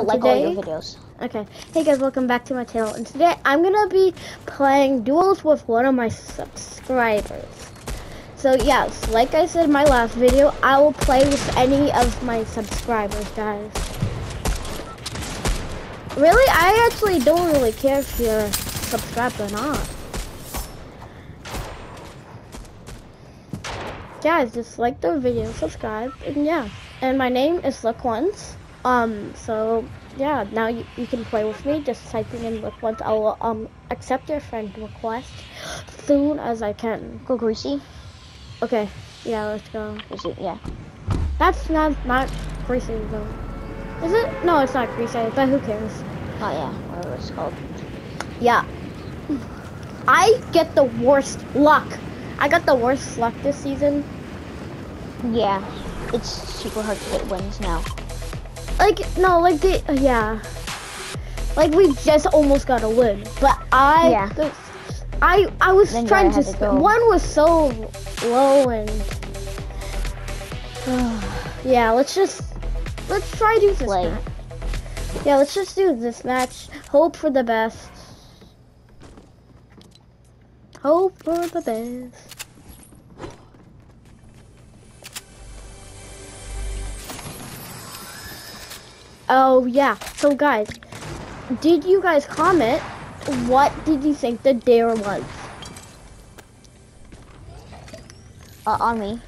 don't like today, all your videos. Okay, hey guys, welcome back to my channel. And today I'm gonna be playing duels with one of my subscribers. So yes, like I said in my last video, I will play with any of my subscribers, guys. Really, I actually don't really care if you're subscribed or not. Guys, just like the video, subscribe, and yeah. And my name is Look Once. Um, so yeah, now you, you can play with me. Just typing in Once. I will um accept your friend request soon as I can. Go greasy. Okay, yeah, let's go. Greasy, yeah. That's not not greasy though. Is it? No, it's not greasy. But who cares? Oh yeah, whatever it's called. Yeah. I get the worst luck. I got the worst luck this season. Yeah, it's super hard to get wins now. Like no, like the yeah. Like we just almost got a win, but I Yeah. I I was Then trying to. to. One was so low and. yeah, let's just let's try do this Play. match. Yeah, let's just do this match. Hope for the best. Hope for the best. Oh yeah. So guys, did you guys comment? What did you think the dare was? Uh, on me.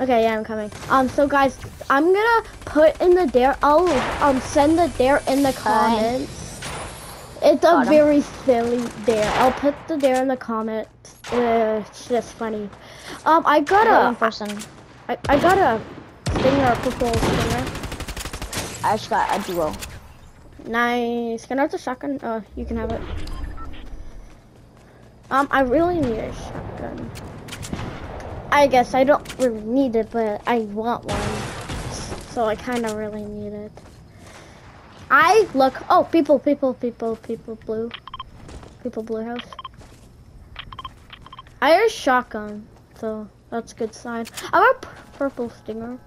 Okay, yeah, I'm coming. Um, so guys, I'm gonna put in the dare. I'll um send the dare in the comments. It's a Got 'em. very silly dare. I'll put the dare in the comments. Uh, it's just funny. Um, I got I got a, person. I, I got a stinger, a purple stinger. I just got a duo. Nice. Can I have the shotgun? Oh, you can have it. Um, I really need a shotgun. I guess I don't really need it, but I want one. So I kind of really need it. I look. Oh, people, people, people, people, blue. People, blue house. I have a shotgun, so that's a good sign. I have a purple stinger.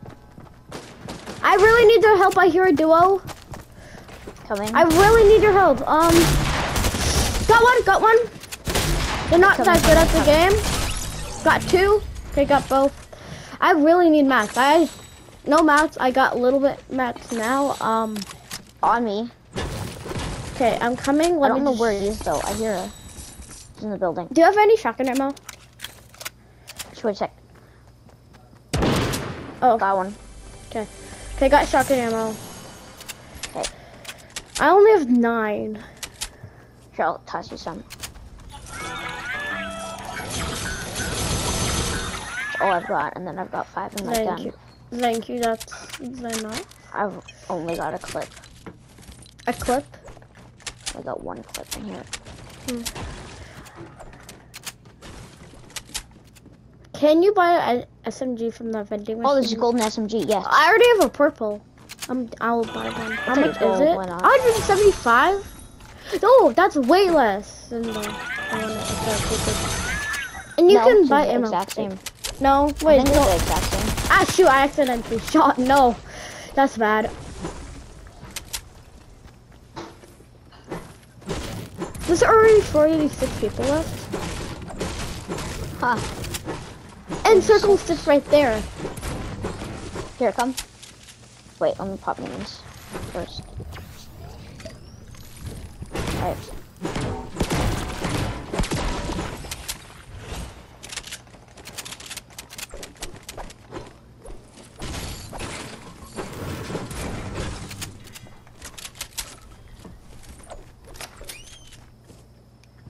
I really need your help. I hear a duo. Coming. I really need your help. Um, got one, got one. They're not Come that good at the game. Got two. Okay, got both. I really need mats. I no mats. I got a little bit mats now. Um, on me. okay, I'm coming. Let I don't know where he is though. I hear her. He's in the building. Do you have any shotgun ammo? Just wait a sec. Oh, Got one. okay, got shotgun ammo. Okay. I only have nine. Here, I'll toss you some. That's all I've got, and then I've got five in my Thank gun. you. Thank you. That's enough. I've only got a clip. A clip. I got one clip in here. Hmm. Can you buy an SMG from the vending machine? Oh, there's a golden SMG. Yes. I already have a purple. Um, I'll buy one. How much is it? 175? No, that's way less than the, And you No, can buy the ammo. exact same. No, wait, no. exact same. Ah, shoot, I accidentally shot. No, that's bad. There's already 46 people left. Huh. And circle's just right there. Here, come. Wait, let me pop names first. Alright.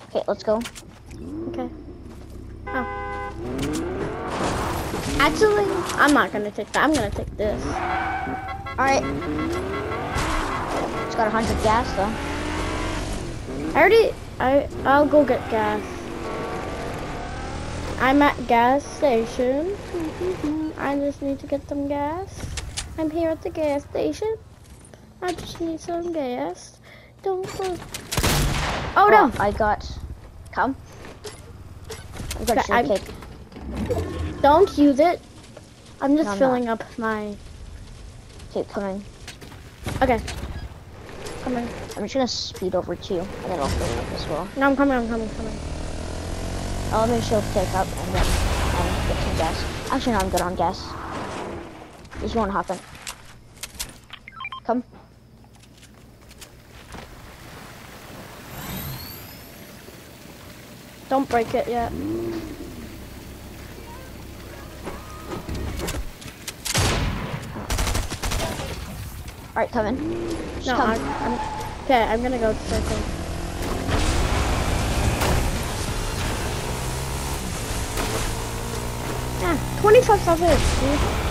Okay, let's go. Actually, I'm not gonna take that. I'm gonna take this. Alright. It's got 100 gas though. I already, I, I'll go get gas. I'm at gas station. I just need to get some gas. I'm here at the gas station. I just need some gas. Don't go. Oh no! Oh, I got. Come. I got Okay, sugar cake. Don't use it. I'm just No, I'm filling up my. Keep coming. Okay. Coming. I'm just gonna speed over to you, and then I'll fill up as well. No, I'm coming, I'm coming, coming. I'll make sure to pick up and then um, get some gas. Actually, no, I'm good on gas. Just won't happen. Come. Don't break it yet. All right, come in. Just No, come. I'm, I'm, okay, I'm gonna go to circle. Yeah, 25 seconds, dude.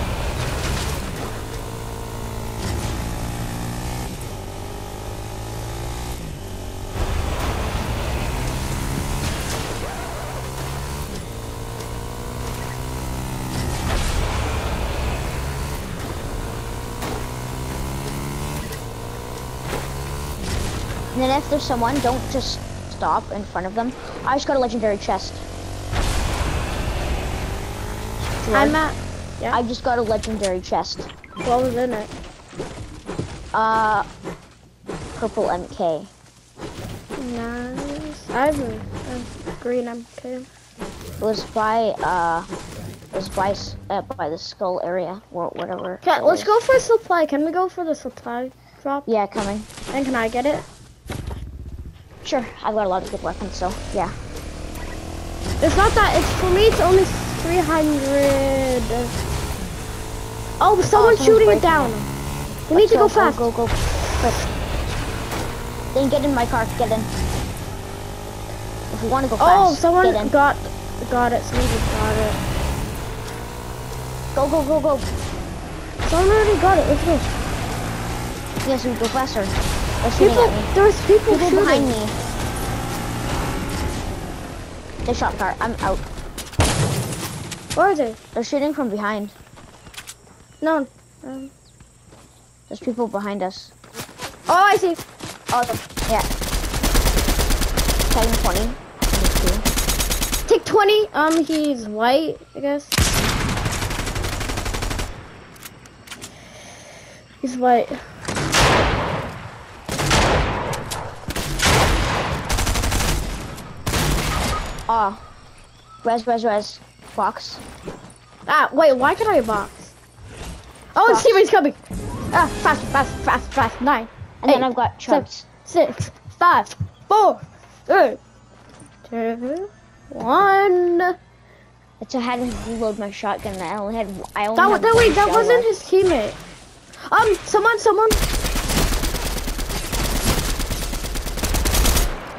And then if there's someone, don't just stop in front of them. I just got a legendary chest. I'm at, yeah, I just got a legendary chest. what was in it? Uh, purple MK. Nice. I have a, a green MK. It was by uh, it was by uh, by the skull area or whatever. Okay, let's is. go for a supply. Can we go for the supply drop? Yeah, coming. And can I get it? Sure, I've got a lot of good weapons, so yeah. It's not that. It's for me. It's only 300. Oh, someone's shooting it down. it. We need to go Let's oh, fast. Go, go, go. Quick. Then get in my car. Get in. If you want to go oh, fast, Oh, someone got got it. Someone just got it. Go, go, go, go. Someone already got it. Let's go. Yes, we go faster. People, at me. there's people, People shooting. behind me. They shot car. I'm out. Where are they? They're shooting from behind. No. Um, There's people behind us. oh, I see. Oh, yeah. Tagging 20. Take 20. Um, he's white, I guess. He's white. Oh. Res, res, res. Box. Ah, wait, why can I box? Oh, Box. Steven's coming. Ah, fast, fast, fast, fast. Nine, And then I've got seven, chunks. six, five, four, three, two, one. It's I had to reload my shotgun. I only had. I only That, had that wait, that wasn't left. his teammate. Um, someone, someone.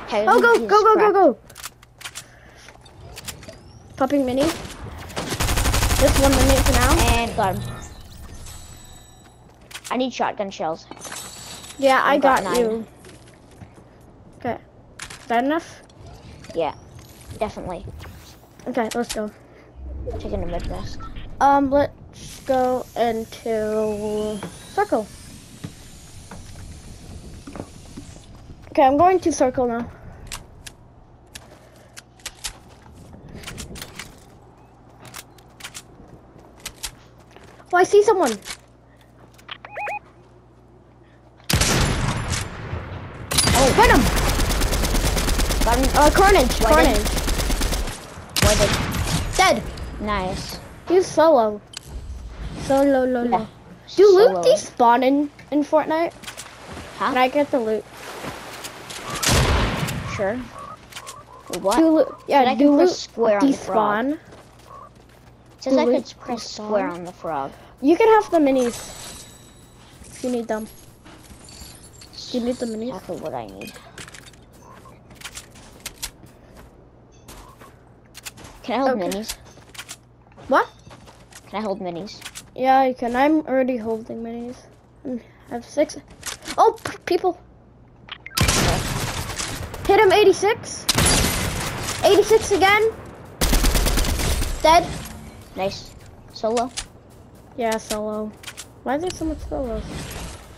Okay, Oh, go, he's go, go, go, go. Popping mini. Just one minute for now. And got him. I need shotgun shells. Yeah, I got got, you. Okay. Is that enough? Yeah, definitely. Okay, let's go. Taking a mid rest. Um, let's go into circle. Okay, I'm going to circle now. Oh, I see someone. Oh, hit him! Got him. Uh, Carnage, Why Carnage. Where did? Dead. Nice. He's solo. Solo, lo, lo. Yeah. Do loot Solo. despawn in, in Fortnite? Huh? Can I get the loot? Sure. What? Do loot, yeah, But I do loot square on the frog. Says I could press square on the frog. You can have the minis if you need them. You need the minis? Exactly what I need. Can I hold Okay. minis? What? Can I hold minis? Yeah, you can. I'm already holding minis. Mm, I have six. Oh, people. Hit him 86. 86 again. Dead. Nice. Solo? Yeah, solo. Why is there so much solos?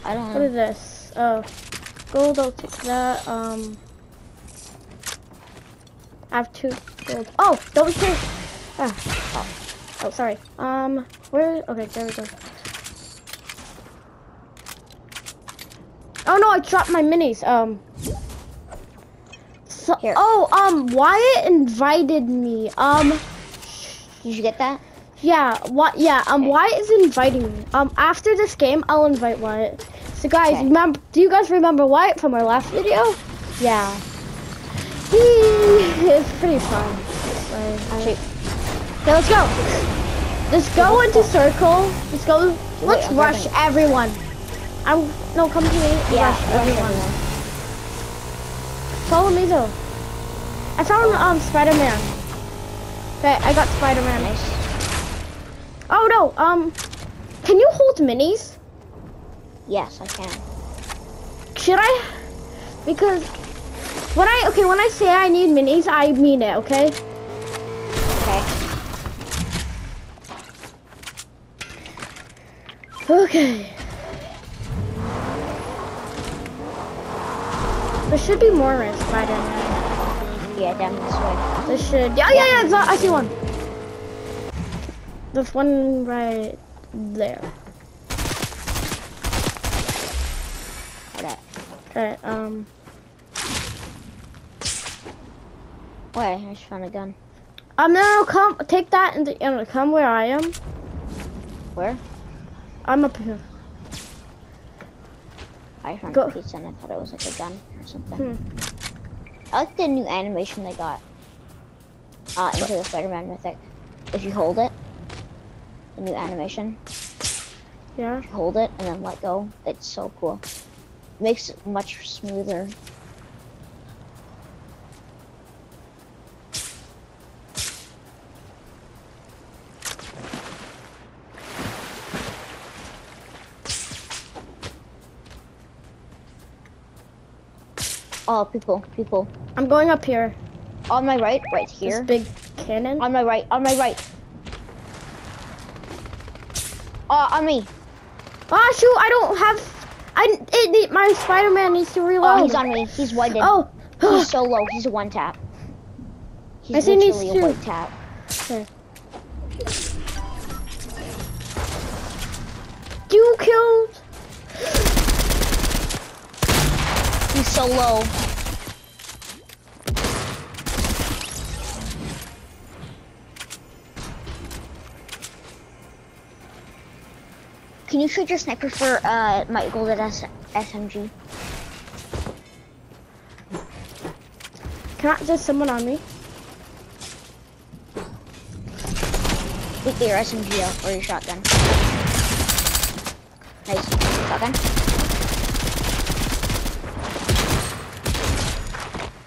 I don't What know. is this? Oh, gold. I'll take that. Um, I have two gold. Oh, don't shoot. Ah, oh, oh, sorry. Um, where? Okay, there we go. Oh no, I dropped my minis. Um. So, Here. oh, um, Wyatt invited me. Um, Did you get that? yeah, what? Yeah, um, Okay. Wyatt is inviting me. Um, after this game, I'll invite Wyatt. So guys, Okay. remember? Do you guys remember Wyatt from our last video? Yeah. He it's pretty fun. Like. Okay, let's go. Let's go into circle. Let's go. Let's I'm rush everyone. I'm no come to me. Yeah, rush rush everyone. everyone. Follow me though. I found um Spider-Man. Okay, I got Spider-Man. Nice. Oh no, um, can you hold minis? Yes, I can. Should I? Because when I okay when I say I need minis, I mean it. Okay. Okay. Okay. There should be more Spider-Man. Yeah, down this way. This should. Yeah, yeah, yeah. I see one. There's one right there. Alright. Okay. Um. Wait, I just found a gun. Um. No, no, come. Take that and uh, come where I am. Where? I'm up here. I found Go. a pizza and I thought it was like a gun or something. Hmm. I like the new animation they got. Uh, into the Spider-Man Mythic. If you hold it, the new animation, Yeah. if you hold it and then let go, it's so cool. makes it much smoother. Oh, people, people. I'm going up here. On my right, right here. This big cannon. On my right, on my right. Oh, on me. Ah, shoot! I don't have. I it, need my Spider-Man needs to reload. Oh, he's on me. He's whited. Oh. He's so low. He's a one tap. He's I these literally a white tap. Okay. You killed. He's so low. Can you trade your sniper for uh, my golden S- SMG? Can I, there's someone on me. Take your SMG out or your shotgun. Nice. Shotgun.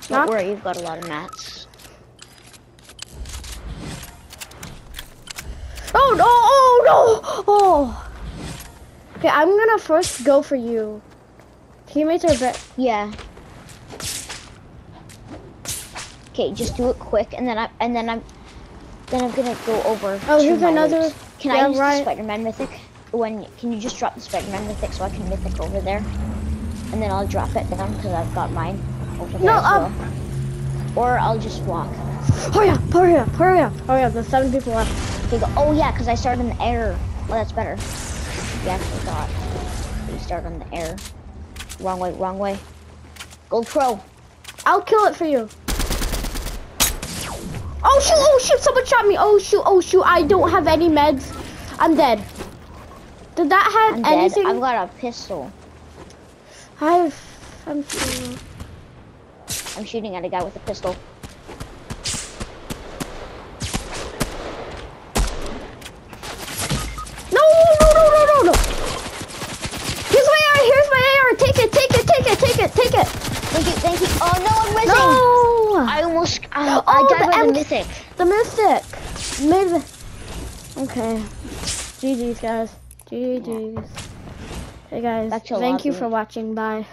Don't worry, you've got a lot of mats. Oh no! Oh no! Oh. Okay, I'm gonna first go for you. Teammates are bet. Yeah. Okay, just do it quick, and then I and then I'm then I'm gonna go over. Oh, here's another-. Can yeah, I use right. the Spider-Man mythic? When can you just drop the Spider-Man mythic so I can mythic over there, and then I'll drop it down because I've got mine over there No, um, well. Or I'll just walk. Hurry up! Hurry up! Hurry up! Hurry up! There's seven people left. Okay, go. Oh yeah, because I started in the air. Well, that's better. Yeah, I forgot. You start on the air. Wrong way. Wrong way. Gold pro. I'll kill it for you. Oh shoot! Oh shoot! Someone shot me! Oh shoot! Oh shoot! I don't have any meds. I'm dead. Did that have I'm dead. anything? I've got a pistol. I've. I'm. shooting. I'm shooting at a guy with a pistol. No! No! No! No! No! No! Here's my AR! Here's my AR! Take it! Take it! Take it! Take it! Take it! Thank you, thank you. Oh no, I'm missing. No! I almost, I, Oh, I died the by the M- mythic. The mystic. Mid. Okay. GG's guys. GG's. Hey guys. Thank you for watching. Bye.